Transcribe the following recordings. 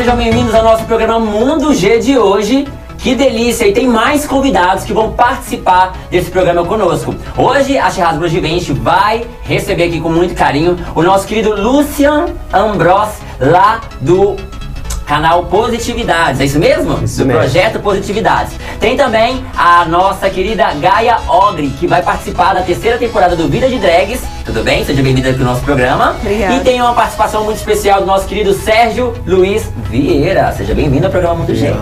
sejam bem-vindos ao nosso programa Mundo G de hoje. Que delícia! E tem mais convidados que vão participar desse programa conosco. Hoje a Churras Brugivente vai receber aqui com muito carinho o nosso querido Lucian Ambros, lá do canal Positividades, é isso mesmo? Isso do mesmo. projeto Positividades. Tem também a nossa querida Gaia Ogre, que vai participar da terceira temporada do Vida de Drags. Tudo bem? Seja bem-vinda aqui no nosso programa. Obrigada. E tem uma participação muito especial do nosso querido Sérgio Luiz Vieira. Seja bem-vindo ao programa Muito G.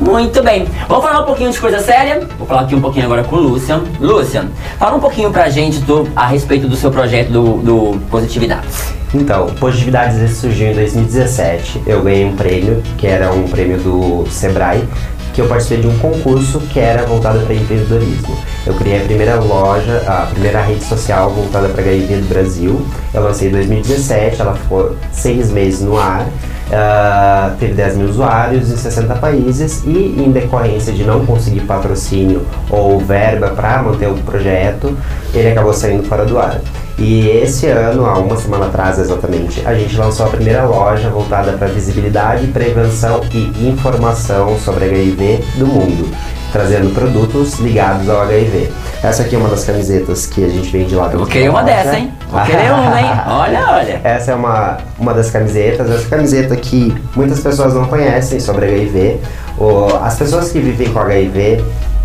Muito bem. Vamos falar um pouquinho de coisa séria? Vou falar aqui um pouquinho agora com o Lucian. Lucian, fala um pouquinho pra gente do- a respeito do seu projeto do, do Positividades. Então, Positividades surgiu em 2017. Eu ganhei um prêmio, que era um prêmio do Sebrae, que eu participei de um concurso que era voltado para empreendedorismo. Eu criei a primeira loja, a primeira rede social voltada para HIV do Brasil. Eu lancei em 2017, ela ficou seis meses no ar. Ah, teve 10 mil usuários em 60 países e em decorrência de não conseguir patrocínio ou verba para manter o projeto, ele acabou saindo fora do ar. E esse ano, há uma semana atrás exatamente, a gente lançou a primeira loja voltada para visibilidade, prevenção e informação sobre HIV do mundo, trazendo produtos ligados ao HIV. Essa aqui é uma das camisetas que a gente vende lá Eu vou querer uma loja. dessa, hein? Vou querer uma, hein? Olha, olha. Essa é uma, uma das camisetas. Essa camiseta que muitas pessoas não conhecem sobre HIV. As pessoas que vivem com HIV,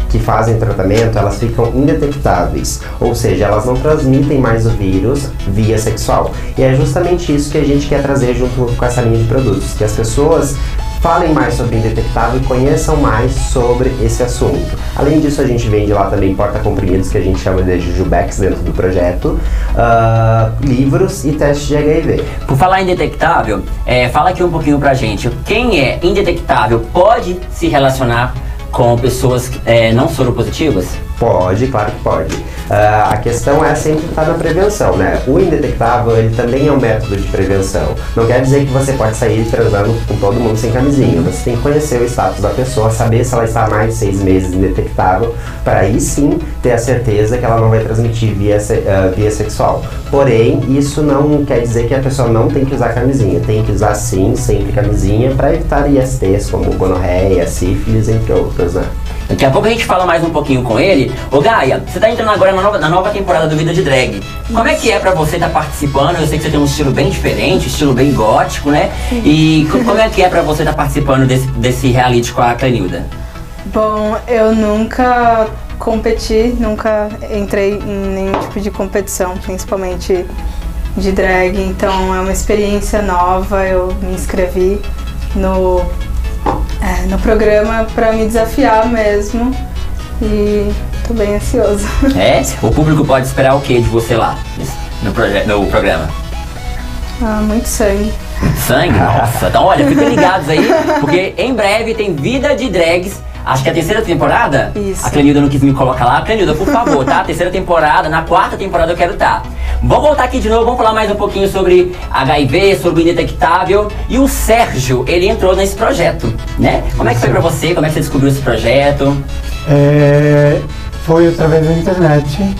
que fazem tratamento, elas ficam indetectáveis. Ou seja, elas não transmitem mais o vírus via sexual. E é justamente isso que a gente quer trazer junto com essa linha de produtos. Que as pessoas falem mais sobre indetectável e conheçam mais sobre esse assunto. Além disso, a gente vende lá também porta-comprimidos, que a gente chama de Jujubex dentro do projeto, ah, livros e testes de HIV. Por falar em detectável, é, fala aqui um pouquinho pra gente. Quem é indetectável pode se relacionar com pessoas é, não soropositivas? Pode, claro que pode. Ah, a questão é sempre estar na prevenção, né? O indetectável, ele também é um método de prevenção. Não quer dizer que você pode sair transando com todo mundo sem camisinha. Você tem que conhecer o status da pessoa, saber se ela está mais de seis meses indetectável, para aí sim ter a certeza que ela não vai transmitir via, ah, via sexual. Porém, isso não quer dizer que a pessoa não tem que usar camisinha. Tem que usar sim, sempre camisinha, para evitar ISTs como gonorreia, sífilis, entre outros, né? Daqui a pouco a gente fala mais um pouquinho com ele. Ô Gaia, você tá entrando agora na nova, na nova temporada do Vida de Drag. Como é que é pra você estar participando? Eu sei que você tem um estilo bem diferente, estilo bem gótico, né? E co- como é que é pra você estar participando desse, desse reality com a Clenilda? Bom, eu nunca competi, nunca entrei em nenhum tipo de competição, principalmente de drag, então é uma experiência nova. Eu me inscrevi no, é, no programa para me desafiar mesmo e tô bem ansiosa. É? O público pode esperar o que de você lá no, proje- no programa? Ah, muito sangue. Sangue? Nossa, então olha, fiquem ligados aí, porque em breve tem Vida de Drags. Acho que é a terceira temporada? Isso. A Clenilda não quis me colocar lá. Clenilda, por favor, tá? Terceira temporada, na quarta temporada eu quero estar. Vamos voltar aqui de novo, vamos falar mais um pouquinho sobre HIV, sobre o indetectável. E o Sérgio, ele entrou nesse projeto, né? Como é que foi pra você? Como é que você descobriu esse projeto? É, foi através da internet,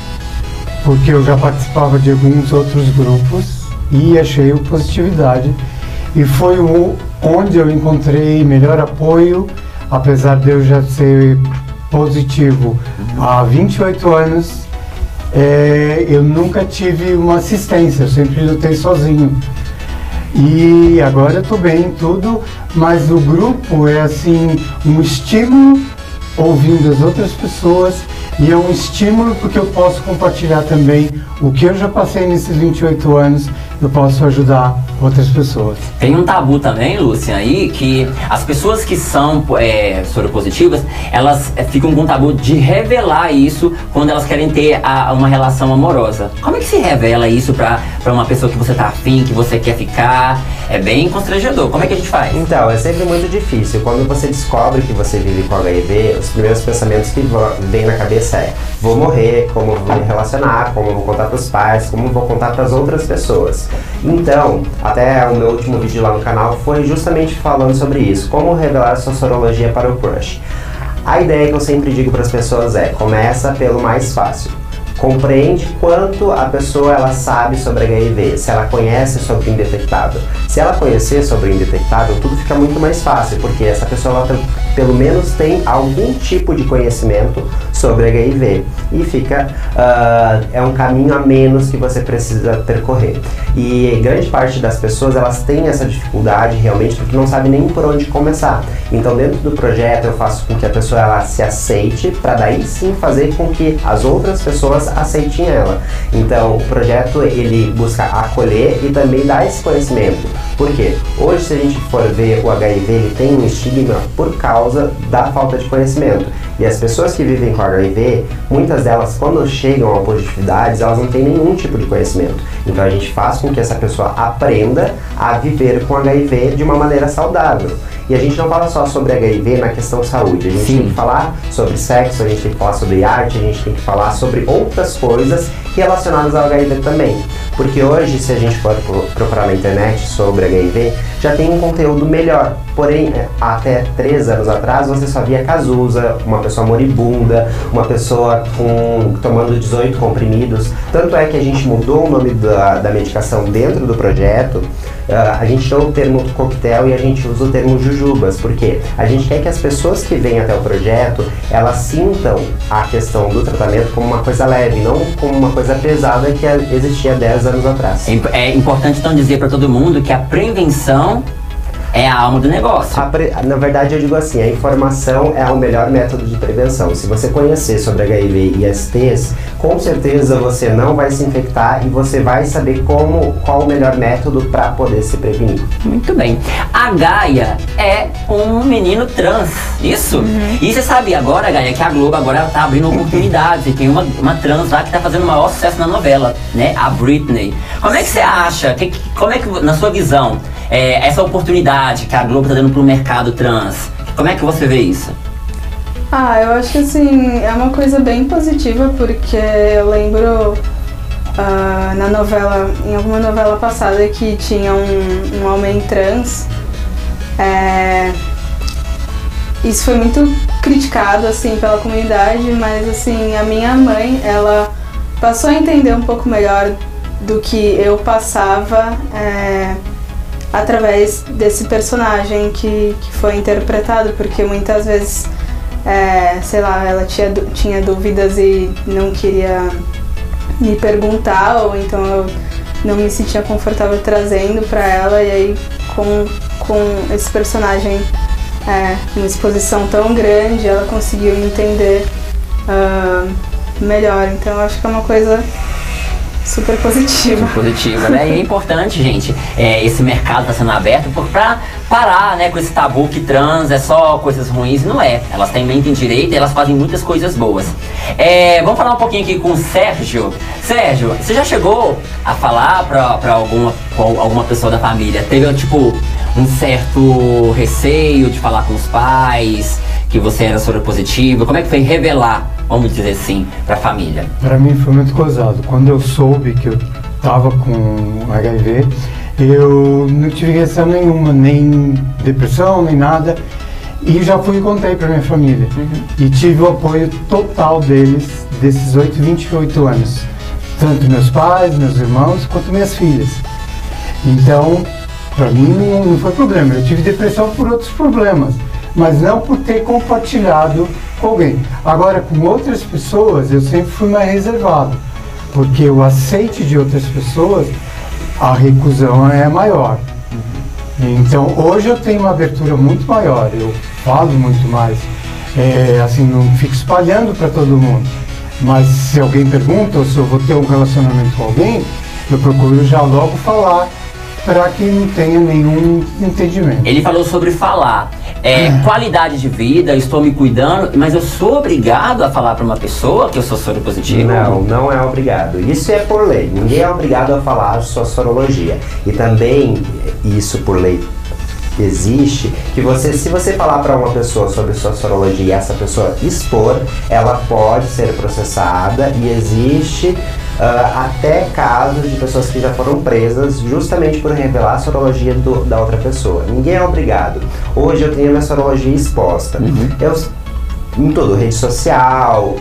porque eu já participava de alguns outros grupos e achei o Positividade. E foi o, onde eu encontrei melhor apoio, apesar de eu já ser positivo há 28 anos. É, eu nunca tive uma assistência, eu sempre lutei sozinho. E agora eu tô bem em tudo, mas o grupo é assim um estímulo ouvindo as outras pessoas e é um estímulo porque eu posso compartilhar também o que eu já passei nesses 28 anos, eu posso ajudar outras pessoas. Tem um tabu também, Lúcia, aí, que as pessoas que são é, soropositivas, elas é, ficam com o tabu de revelar isso quando elas querem ter a- uma relação amorosa. Como é que se revela isso pra, pra uma pessoa que você tá afim, que você quer ficar? É bem constrangedor. Como é que a gente faz? Então, é sempre muito difícil. Quando você descobre que você vive com HIV, os primeiros pensamentos que vêm na cabeça é: vou morrer, como eu vou me relacionar, como eu vou contar pros pais, como eu vou contar pras outras pessoas. Então, até o meu último vídeo lá no canal foi justamente falando sobre isso: como revelar sua sorologia para o crush. A ideia que eu sempre digo para as pessoas é: começa pelo mais fácil. Compreende quanto a pessoa ela sabe sobre HIV, se ela conhece sobre o indetectável. Se ela conhecer sobre o indetectável, tudo fica muito mais fácil, porque essa pessoa ela, pelo menos tem algum tipo de conhecimento sobre HIV e fica uh, é um caminho a menos que você precisa percorrer. E grande parte das pessoas elas têm essa dificuldade realmente porque não sabe nem por onde começar. Então dentro do projeto eu faço com que a pessoa ela se aceite para daí sim fazer com que as outras pessoas aceitem ela. Então o projeto ele busca acolher e também dar esse conhecimento. Por quê? Hoje se a gente for ver o HIV ele tem um estigma por causa da falta de conhecimento. E as pessoas que vivem com HIV, muitas delas, quando chegam a positividades, elas não têm nenhum tipo de conhecimento. Então a gente faz com que essa pessoa aprenda a viver com HIV de uma maneira saudável. E a gente não fala só sobre HIV na questão saúde, a gente Sim. tem que falar sobre sexo, a gente tem que falar sobre arte, a gente tem que falar sobre outras coisas relacionadas ao HIV também. Porque hoje, se a gente for procurar na internet sobre HIV, já tem um conteúdo melhor. Porém, é, até três anos atrás, você só via Cazuza, uma pessoa moribunda, uma pessoa com, tomando 18 comprimidos. Tanto é que a gente mudou o nome da, da medicação dentro do projeto. Uh, a gente tirou o termo coquetel e a gente usa o termo jujubas. porque A gente quer que as pessoas que vêm até o projeto, elas sintam a questão do tratamento como uma coisa leve, não como uma coisa pesada que existia 10 anos atrás. É, é importante então dizer para todo mundo que a prevenção é a alma do negócio. Pre... Na verdade, eu digo assim: a informação é o melhor método de prevenção. Se você conhecer sobre HIV e STs, com certeza você não vai se infectar e você vai saber como, qual o melhor método para poder se prevenir. Muito bem. A Gaia é um menino trans, isso? Uhum. E você sabe agora, Gaia, que a Globo agora tá abrindo oportunidades e tem uma, uma trans lá que tá fazendo o maior sucesso na novela, né? A Britney. Como é que você acha? Que, como é que, na sua visão, é, essa oportunidade que a Globo está dando para o mercado trans. Como é que você vê isso? Ah, eu acho que assim, é uma coisa bem positiva, porque eu lembro uh, na novela, em alguma novela passada que tinha um, um homem trans. É, isso foi muito criticado assim pela comunidade, mas assim, a minha mãe, ela passou a entender um pouco melhor do que eu passava. É, através desse personagem que, que foi interpretado, porque muitas vezes, é, sei lá, ela tinha, tinha dúvidas e não queria me perguntar, ou então eu não me sentia confortável trazendo para ela, e aí com, com esse personagem é, uma exposição tão grande, ela conseguiu entender uh, melhor. Então eu acho que é uma coisa super positiva. Super positiva, né? E é importante, gente, é, esse mercado está sendo aberto para parar né, com esse tabu que trans é só coisas ruins. Não é. Elas também têm direito e elas fazem muitas coisas boas. É, vamos falar um pouquinho aqui com o Sérgio. Sérgio, você já chegou a falar para alguma, alguma pessoa da família? Teve, tipo, um certo receio de falar com os pais? que você era soropositiva? Como é que foi revelar, vamos dizer assim, para a família? Para mim foi muito gozado. Quando eu soube que eu estava com HIV, eu não tive reação nenhuma, nem depressão, nem nada. E já fui e contei para minha família. Uhum. E tive o apoio total deles, desses 8, 28 anos. Tanto meus pais, meus irmãos, quanto minhas filhas. Então, para mim não, não foi problema. Eu tive depressão por outros problemas mas não por ter compartilhado alguém. Agora, com outras pessoas, eu sempre fui mais reservado, porque o aceite de outras pessoas, a recusão é maior. Então, hoje eu tenho uma abertura muito maior, eu falo muito mais, é, assim, não fico espalhando para todo mundo. Mas se alguém pergunta ou se eu vou ter um relacionamento com alguém, eu procuro já logo falar para que não tenha nenhum entendimento. Ele falou sobre falar. É, é, qualidade de vida, estou me cuidando, mas eu sou obrigado a falar para uma pessoa que eu sou soro positivo? Não, não é obrigado. Isso é por lei. Ninguém é obrigado a falar a sua sorologia. E também, isso por lei existe que você se você falar para uma pessoa sobre sua sorologia e essa pessoa expor ela pode ser processada e existe até casos de pessoas que já foram presas justamente por revelar a sorologia do, da outra pessoa. Ninguém é obrigado. Hoje eu tenho a minha sorologia exposta. Uhum. Eu, em tudo, rede social,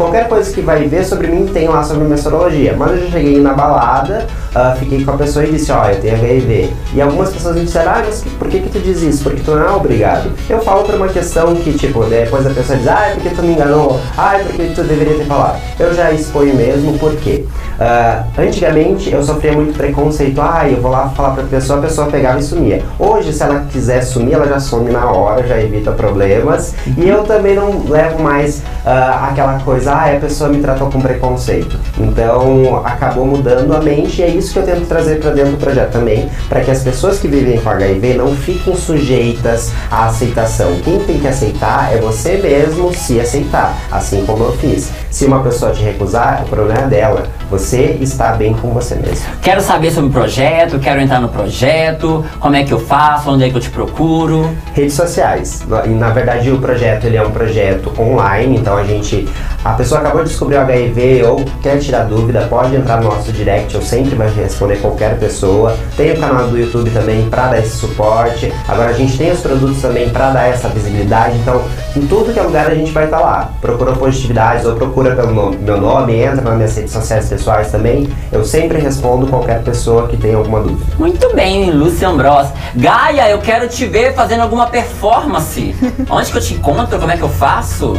qualquer coisa que vai ver sobre mim tem lá sobre minha sorologia. Mas eu já cheguei na balada, uh, fiquei com a pessoa e disse, ó, oh, eu tenho HIV. E algumas pessoas me disseram, ah, mas por que que tu diz isso? Porque tu não é obrigado. Eu falo por uma questão que, tipo, depois a pessoa diz, ah, é porque tu me enganou, ah, é porque tu deveria ter falado. Eu já exponho mesmo, por quê? Uh, antigamente eu sofria muito preconceito, ah, eu vou lá falar pra pessoa, a pessoa pegava e sumia. Hoje, se ela quiser sumir, ela já some na hora, já evita problemas. E eu também não levo mais uh, aquela coisa, ah, a pessoa me tratou com preconceito. Então acabou mudando a mente e é isso que eu tento trazer para dentro do projeto também, para que as pessoas que vivem com HIV não fiquem sujeitas à aceitação. Quem tem que aceitar é você mesmo se aceitar, assim como eu fiz. Se uma pessoa te recusar, o problema é dela. Você está bem com você mesmo. Quero saber sobre o projeto, quero entrar no projeto, como é que eu faço, onde é que eu te procuro? Redes sociais. Na verdade, o projeto ele é um projeto online, então a gente a pessoa acabou de descobrir o HIV ou quer tirar dúvida, pode entrar no nosso direct, eu sempre vou responder qualquer pessoa. Tem o canal do YouTube também para dar esse suporte. Agora a gente tem os produtos também para dar essa visibilidade, então em tudo que é lugar a gente vai estar tá lá. Procura positividades ou procura pelo nome, meu nome, entra nas minhas redes sociais pessoais também. Eu sempre respondo qualquer pessoa que tenha alguma dúvida. Muito bem, Lúcia Ambros. Gaia, eu quero te ver fazendo alguma performance. Onde que eu te encontro? Como é que eu faço?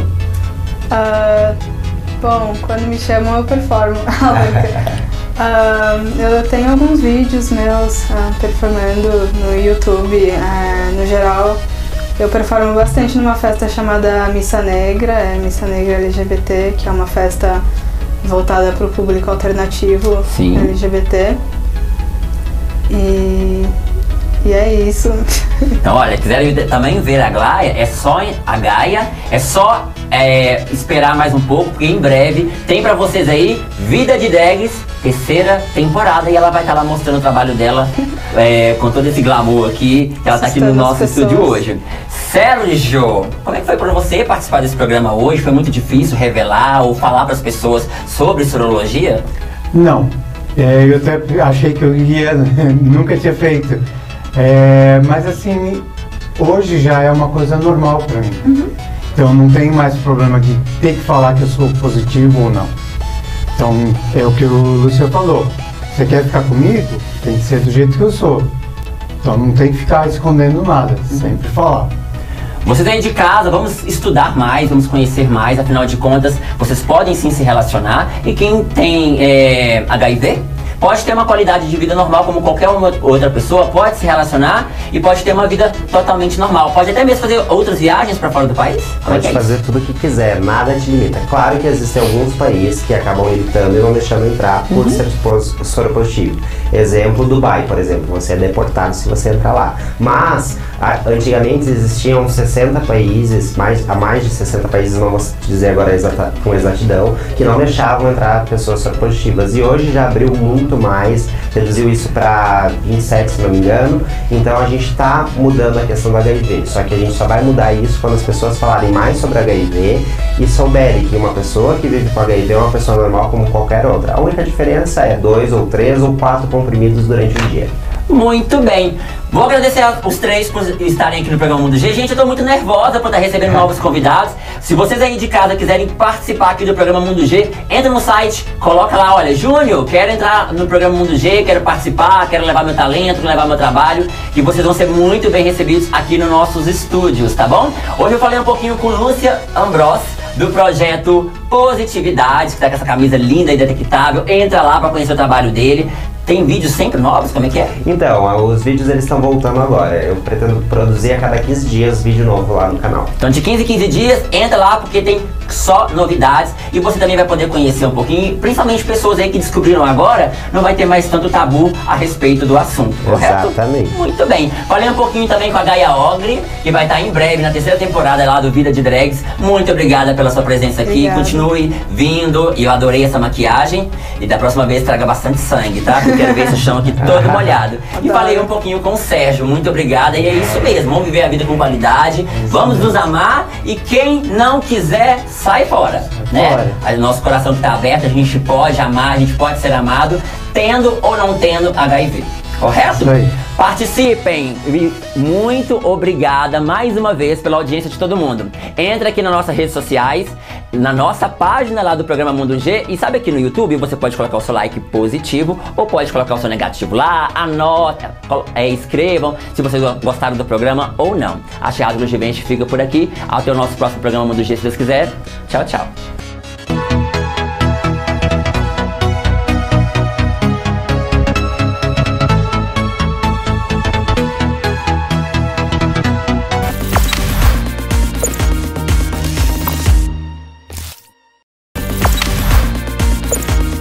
Uh, bom, quando me chamam eu performo. uh, eu tenho alguns vídeos meus uh, performando no YouTube. no geral, eu performo bastante numa festa chamada Missa Negra, é Missa Negra LGBT, que é uma festa voltada para o público alternativo Sim. LGBT. E, e é isso. Então, olha, quiserem também ver a Gaia, é só a Gaia, é só é, esperar mais um pouco, porque em breve tem pra vocês aí Vida de Drags, terceira temporada, e ela vai estar tá lá mostrando o trabalho dela é, com todo esse glamour aqui, que ela tá aqui no nosso estúdio hoje. Sérgio, como é que foi para você participar desse programa hoje? Foi muito difícil revelar ou falar para as pessoas sobre sorologia? Não, é, eu até achei que eu ia, nunca tinha feito. É, mas assim, hoje já é uma coisa normal para mim. Uhum. Então não tem mais problema de ter que falar que eu sou positivo ou não. Então é o que o Lúcio falou. Você quer ficar comigo? Tem que ser do jeito que eu sou. Então não tem que ficar escondendo nada, sempre falar. Vocês aí de casa, vamos estudar mais, vamos conhecer mais, afinal de contas, vocês podem sim se relacionar. E quem tem é, HIV, pode ter uma qualidade de vida normal como qualquer outra pessoa, pode se relacionar e pode ter uma vida totalmente normal. Pode até mesmo fazer outras viagens para fora do país. Como é pode é fazer tudo o que quiser, nada te limita. Claro que existem alguns países que acabam limitando e não deixando entrar por uhum. ser soro positivo. Exemplo, Dubai, por exemplo, você é deportado se você entrar lá. Mas, antigamente existiam 60 países, mais, a mais de 60 países, não vou dizer agora exata, com exatidão, que não deixavam entrar pessoas soropositivas. E hoje já abriu muito muito mais, reduziu isso para 27, se não me engano. Então a gente está mudando a questão do HIV. Só que a gente só vai mudar isso quando as pessoas falarem mais sobre HIV e souberem que uma pessoa que vive com HIV é uma pessoa normal como qualquer outra. A única diferença é dois ou três ou quatro comprimidos durante o dia. Muito bem. Vou agradecer os três por estarem aqui no programa Mundo G. Gente, eu tô muito nervosa por estar recebendo novos convidados. Se vocês aí de casa quiserem participar aqui do programa Mundo G, entra no site, coloca lá, olha, Júnior, quero entrar no programa Mundo G, quero participar, quero levar meu talento, quero levar meu trabalho, e vocês vão ser muito bem recebidos aqui nos nossos estúdios, tá bom? Hoje eu falei um pouquinho com Lúcia Ambros, do projeto Positividade, que tá com essa camisa linda e detectável. Entra lá para conhecer o trabalho dele. Tem vídeos sempre novos? Como é que é? Então, os vídeos eles estão voltando agora. Eu pretendo produzir a cada 15 dias vídeo novo lá no canal. Então, de 15 em 15 dias, entra lá porque tem só novidades e você também vai poder conhecer um pouquinho, principalmente pessoas aí que descobriram agora, não vai ter mais tanto tabu a respeito do assunto, correto? Exatamente. Muito bem. Falei um pouquinho também com a Gaia Ogre, que vai estar em breve na terceira temporada lá do Vida de Drags. Muito obrigada pela sua presença aqui. Obrigada. Continue vindo e eu adorei essa maquiagem. E da próxima vez traga bastante sangue, tá? Eu quero ver esse chão aqui todo molhado. E falei um pouquinho com o Sérgio, muito obrigada. E é isso mesmo, vamos viver a vida com qualidade, vamos nos amar e quem não quiser, sai fora. Né? Fora. Nosso coração que está aberto, a gente pode amar, a gente pode ser amado, tendo ou não tendo HIV. Correto? Isso aí. Participem! Muito obrigada mais uma vez pela audiência de todo mundo. Entra aqui nas nossas redes sociais, na nossa página lá do programa Mundo G e sabe aqui no YouTube você pode colocar o seu like positivo ou pode colocar o seu negativo lá, anota, é, escrevam se vocês gostaram do programa ou não. A Teatro Givente fica por aqui. Até o nosso próximo programa Mundo G, se Deus quiser. Tchau, tchau.